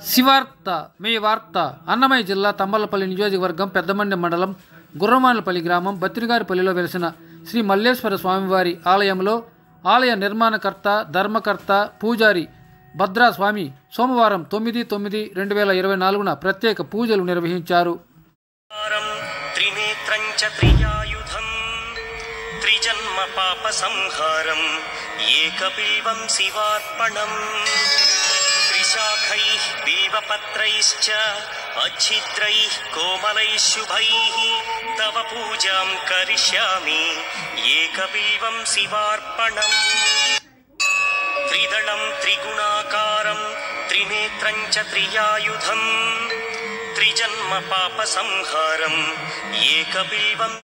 శివార్త మీ వార్త అన్నమయ్య జిల్లా తమ్మలపల్లి నియోజకవర్గం పెద్దమండి మండలం గుర్రమానపల్లి గ్రామం బత్రిగారిపల్లిలో వెలిసిన శ్రీ మల్లేశ్వర స్వామివారి ఆలయంలో ఆలయ నిర్మాణకర్త ధర్మకర్త పూజారి భద్రా స్వామి సోమవారం తొమ్మిది తొమ్మిది రెండు వేల ఇరవై నాలుగున ప్రత్యేక పూజలు నిర్వహించారు. త్రిజన్మ పాప సంహారం ఏకబిల్వం శివార్పణం. ैश्च अच्छिद्रैः कोमलैः शुभैः। तव पूजां करिष्यामि एकबिवं शिवार्पणम्। त्रिदलं त्रिगुणाकारं त्रिनेत्रं च त्रियायुधम्। त्रिजन्मपापसंहारम् एकबिवं